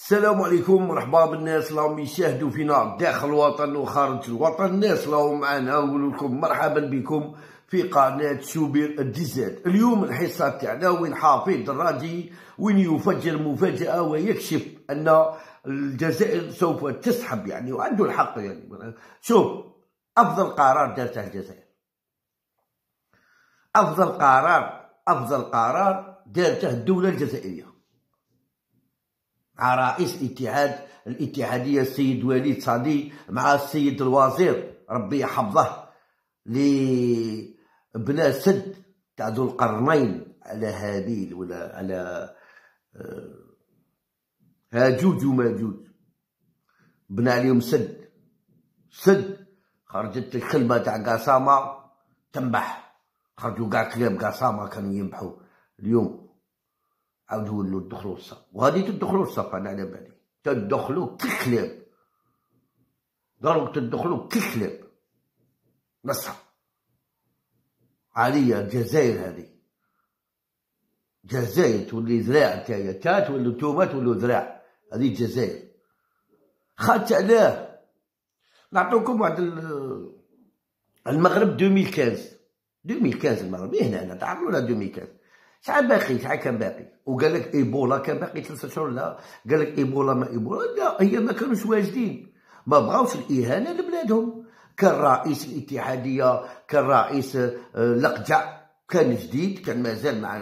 السلام عليكم مرحبا بالناس راهم يشاهدوا فينا داخل الوطن وخارج الوطن. الناس راهم معنا نقول لكم مرحبا بكم في قناة شوبير الديزاد اليوم الحصة تاعنا وين حافظ الراجي وين يفجر مفاجأة ويكشف أن الجزائر سوف تسحب يعني وعنده الحق يعني. شوف أفضل قرار دارته الجزائر. أفضل قرار أفضل قرار دارته الدولة الجزائرية. مع رئيس الاتحاد الاتحادية السيد وليد صادي مع السيد الوزير ربي يحفظه لي بنا سد تاع ذو القرنين على هابيل ولا على آه، هاجوج وماجوج بنى عليهم سد سد خرجت الكلمة تاع قاسامة تنبح. خرجوا كاع كلاب قاسامة كانوا ينبحوا اليوم. عاودوا ولوا تدخلوا الصف. وغادي تدخلوا الصف أنا على بالي تدخلوا كالكلاب ضرب تدخلوا كالكلاب نصها عليا الجزائر هذه. جزائر تولي ذراع نتايا تا تولوا نتوما تولوا ذراع هذه الجزائر خاطر علاه نعطوكم واحد المغرب 2015 2015 المغرب. هنا أنا تعرفوا 2015 شحال باقي شحال كان باقي. وقال لك إيبولا كان باقي ثلاثة شهور لا. قال لك إيبولا ما إيبولا لا هي ما كانوش واجدين. ما بغاوش الإهانة لبلادهم. كان رئيس الاتحادية كان رئيس آه، لقجع. كان جديد كان مازال مع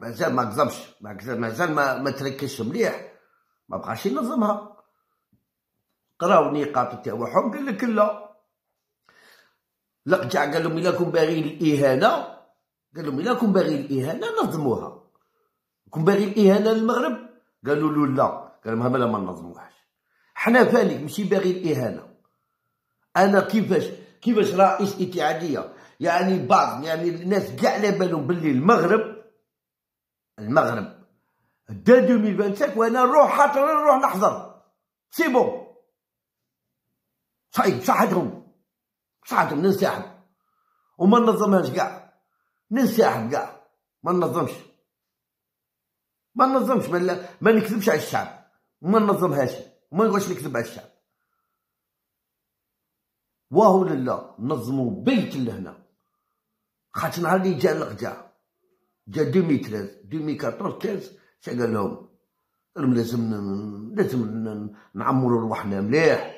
مازال ما كذبش مازال ما, ما تركزش مليح. ما بقاش ينظمها. قراو النقاط تاعهم قال لك لا. لقجع قال لهم إلا كون باغي الإهانة قال لهم إلا كون باغي الإهانة نظموها. كون باغي الإهانة للمغرب. قالوا له لا. قال لهم لا ما نظموهاش. حنا فالك ماشي باغي الإهانة. أنا كيفاش كيفاش رئيس إتحادية؟ يعني بعض يعني الناس كاع على بالهم باللي المغرب المغرب. دا 2025 وأنا نروح خاطر نروح نحضر سي بون. صحيح صحتهم. صحتهم ننسحب وما نظمهاش كاع. ننسحب كاع ما ننظمش. ما ننظمش. ما, ما نكذبش على الشعب. وما ننظمهاش. وما نقولش نكذب على الشعب. واهو لله. نظموا بيت لهنا خاطر نهار اللي جا القجع جا 2013 2014 شا قال لهم؟ لازم لازم نعمروا رواحنا مليح.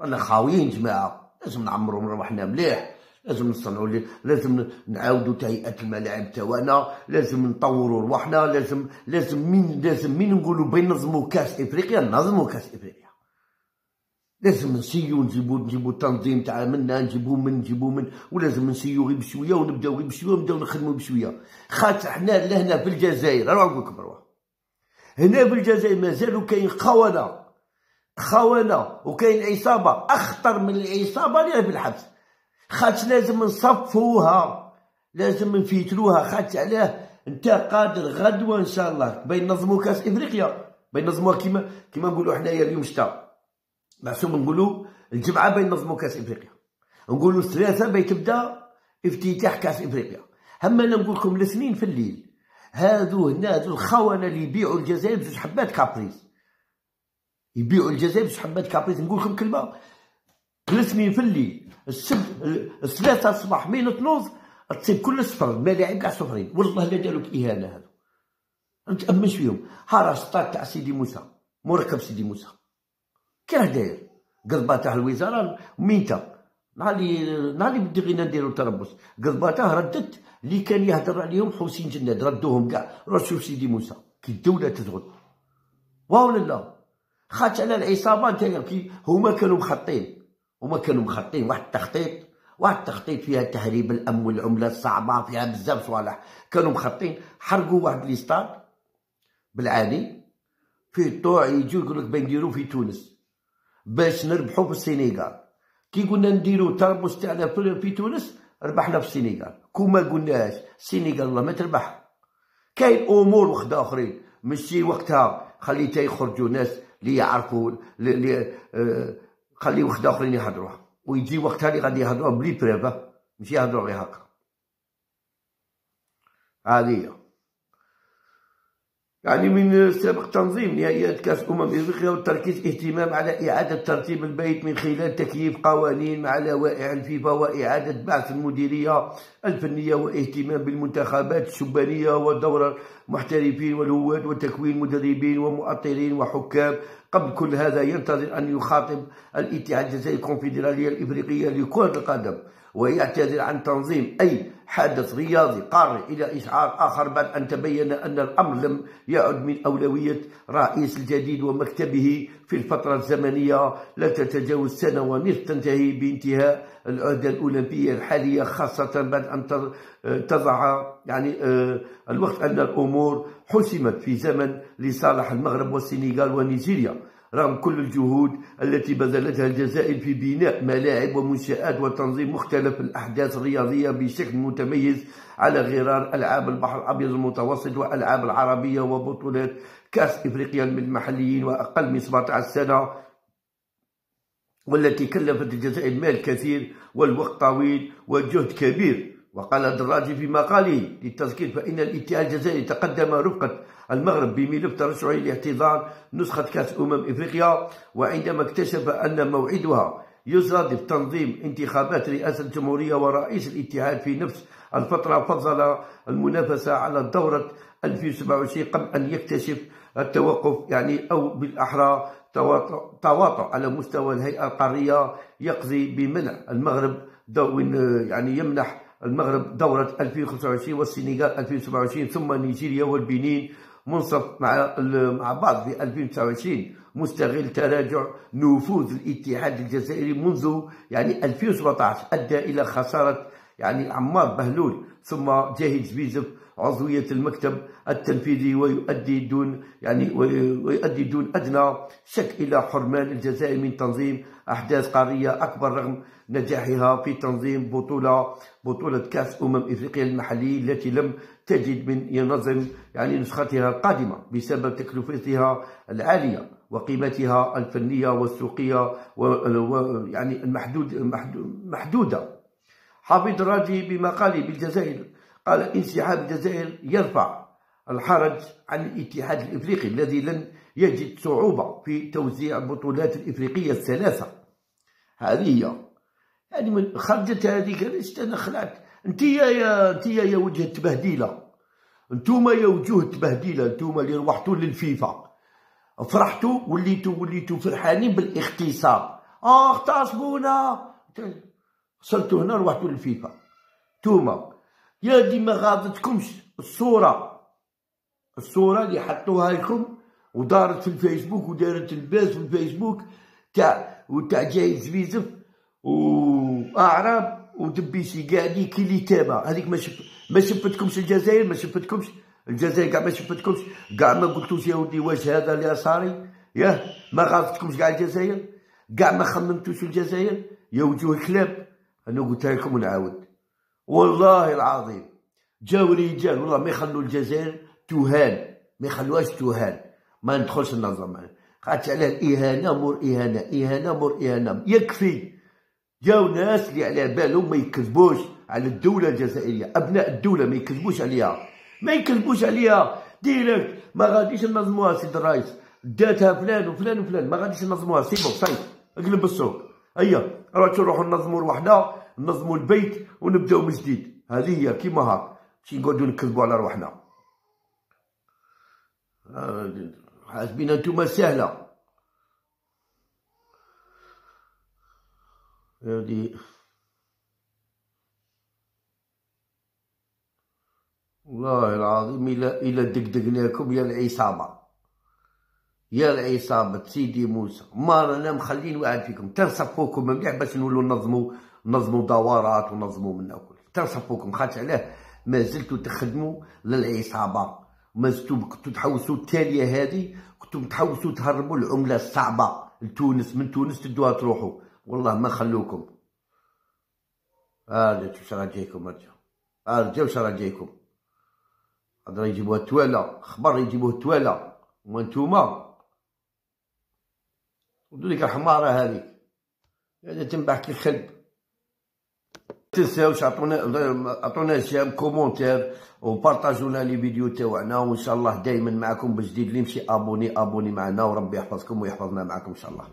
رانا خاويين جماعة. لازم نعمروا رواحنا مليح. لازم نصنعوا لازم نعاودوا تهيئة الملاعب تاعنا لازم نطوروا رواحنا لازم لازم مين لازم مين نقولوا بين نظموا كاس إفريقيا؟ نظموا كاس إفريقيا. لازم نسيو نجيبو نجيبو التنظيم تاع منا نجيبو من نجيبو من ولازم نسيو غير بشوية ونبداو غير بشوية ونبداو نخدمو بشوية. خاطر حنا لهنا في الجزائر راه نقول لكم هنا في الجزائر مازالوا كاين خونة خونة وكاين عصابة أخطر من العصابة اللي في الحبس. خاطر لازم نصفوها لازم نفيتلوها. خاطر علاه انت قادر غدوة إن شاء الله. بين نظموا كاس إفريقيا. بين نظموها كيما كيما نقولوا حنايا اليوم شتا. معصوم نقولوا الجمعة بين نظموا كاس إفريقيا. نقولوا الثلاثة بين تبدا افتتاح كاس إفريقيا. اما أنا نقول لكم الاثنين في الليل. هادو هنا هادو الخونه اللي يبيعوا الجزائر بزوج حبات Caprice. يبيعوا الجزائر بزوج حبات Caprice. نقول لكم كلمة الاثنين في الليل. السبت الثلاثة الصباح مين تنوض؟ تصيب كل صفر الملاعب كاع صفرين. والله لا داروا إهانة هذا نتأمش فيهم. ها راه سطات تاع سيدي موسى. مركب سيدي موسى. كيراه داير؟ قلبة تاع الوزارة ميتة. نهار اللي نهار اللي غينا نديرو تربص. قلباتها ردت. اللي كان يهدر عليهم حسين جناد. ردوهم كاع روح شوف سيدي موسى. كي الدولة تزغد واو لا خاطر على العصابة نتايا كي هما كانوا مخطين هما كانوا مخطين. واحد التخطيط واحد التخطيط فيها تهريب الأم والعملة الصعبة فيها بزاف صوالح. كانوا مخطين. حرقوا واحد ليستاد بالعاني فيه طوع يجوا يقول لك بنديرو في تونس باش نربحو في السينيغال كي قلنا نديرو تربص تاعنا في تونس ربحنا في السينيغال كون ما قلناش السينيغال الله ما تربح. كاين أمور وخدا أخرين. ماشي وقتها خليتا يخرجوا ناس اللي يعرفوا اللي آه خلي وحده اخرين يهضروها ويجي وقتها اللي غادي يهضروها بلي بريفا ماشي يهضروا غير هكا. هذه يعني من سابق تنظيم نهائيات كأس أمم إفريقيا والتركيز اهتمام على إعادة ترتيب البيت من خلال تكييف قوانين مع لوائح الفيفا وإعادة بعث المديرية الفنية واهتمام بالمنتخبات الشبانية ودور محترفين والهواد وتكوين مدربين ومؤطرين وحكام قبل كل هذا ينتظر أن يخاطب الاتحاد الجزائري الكونفدرالية الإفريقية لكرة القدم ويعتذر عن تنظيم أي حدث رياضي قارئ إلى إشعار آخر بعد أن تبين أن الأمر لم يعد من أولوية رئيس الجديد ومكتبه في الفترة الزمنية. لا تتجاوز سنة ونصف تنتهي بانتهاء العهدة الأولمبية الحالية خاصة بعد أن تضع يعني آه، الوقت أن الأمور حسمت في زمن لصالح المغرب والسنغال ونيجيريا رغم كل الجهود التي بذلتها الجزائر في بناء ملاعب ومنشآت وتنظيم مختلف الأحداث الرياضية بشكل متميز على غرار ألعاب البحر الأبيض المتوسط وألعاب العربية وبطولات كأس إفريقيا للمحليين وأقل من 17 سنة. والتي كلفت الجزائر مال كثير والوقت طويل وجهد كبير. وقال الدراجي في مقاله للتذكير فإن الاتحاد الجزائري تقدم رفقة المغرب بملف ترشحه لاحتضان نسخة كأس أمم إفريقيا وعندما اكتشف أن موعدها يصادف تنظيم انتخابات رئاسة الجمهورية ورئيس الاتحاد في نفس الفترة فضل المنافسة على الدورة 2027 قبل أن يكتشف التوقف يعني أو بالأحرى تواطؤ على مستوى الهيئة القارية يقضي بمنع المغرب يعني يمنح المغرب دورة 2025 والسنغال 2027 ثم نيجيريا والبنين منصف مع مع بعض في 2029 مستغل تراجع نفوذ الاتحاد الجزائري منذ يعني 2017 أدى إلى خسارة يعني عمار بهلول ثم جاهد زبيزف عضوية المكتب التنفيذي ويؤدي دون يعني ويؤدي دون أدنى شك إلى حرمان الجزائر من تنظيم أحداث قارية أكبر رغم نجاحها في تنظيم بطولة بطولة كأس أمم إفريقيا المحلية التي لم تجد من ينظم يعني نسختها القادمة بسبب تكلفتها العالية وقيمتها الفنية والسوقية ويعني المحدود محدودة. حافظ راجي بمقاله بالجزائر. قال انسحاب الجزائر يرفع الحرج عن الاتحاد الإفريقي الذي لن يجد صعوبة في توزيع البطولات الإفريقية الثلاثة. هذه هي. يعني من خرجت هذيك ليش أنا خلعت؟ أنت يا أنت يا وجه التبهديلة. انتوما يا وجوه التبهديلة. انتوما اللي روحتوا للفيفا. فرحتوا وليتوا وليتوا فرحانين بالاغتصاب آه اغتصبونا وصلتوا هنا روحتوا للفيفا انتوما يا دي ما غاضتكمش الصورة. الصورة اللي حطوها لكم ودارت في الفيسبوك ودارت الباس في الفيسبوك تاع وتاع جاي زبيزف وأعراب ودبيسي قاعدين كي اللي تابع هذيك ما شف ما شفتكمش الجزائر ما شفتكمش الجزائر كاع ما شفتكمش. كاع ما قلتوش يا ودي واش هذا اللي صاري؟ ياه ما غاضتكمش كاع الجزائر؟ كاع ما خممتوش الجزائر؟ يا وجوه كلاب أنا قلتها لكم ونعاود والله العظيم. جاو رجال والله ما يخلوا الجزائر تهان. ما يخلوهاش تهان. ما ندخلش النظام. خاطر على الاهانه مور إهانة إهانة مور إهانة. يكفي. جاو ناس اللي على بالهم ما يكذبوش على الدولة الجزائرية. أبناء الدولة ما يكذبوش عليها. ما يكذبوش عليها. direct. ما غاديش ننظموها سيد الرئيس. داتها فلان وفلان وفلان. ما غاديش ننظموها سيبو صيف. اقلب السوق. هيا راح نروحوا ننظموا وحده ننظموا البيت ونبداو من جديد. هذه هي كيما هاك. ماشي نقعدو نكذبوا على روحنا. حاسبين انتوما سهلة. هادي والله العظيم إلا إلا دقدقناكم. يا العصابة. يا العصابة. سيدي موسى. ما رانا مخلين واحد فيكم. تنصفوكم مليح باش نولوا نظموا نظموا دورات ونظموا منا وكل تنصفوكم خاطر علاه ما زلتوا تخدموا للعصابة. ما زلتوا كنتوا تحوسوا التالية هذه كنتوا تحوسوا تهربوا العملة الصعبة لتونس. من تونس تدوها تروحوا. والله ما خلوكم. هذا شوف راه جايكم رجع رجعوا واش راه جايكم. هضرة يجيبوها التوالا خبر يجيبوه التوالا. وانتوما. ودو ديك الحمارة هذيك. هذا تنبح كي الخلب تنساوش عطونا عطونا j'aime commentaire لنا les vidéos تاعنا وان شاء الله دائما معكم بجديد اللي يمشي abonner abonner معنا وربي يحفظكم ويحفظنا معكم ان شاء الله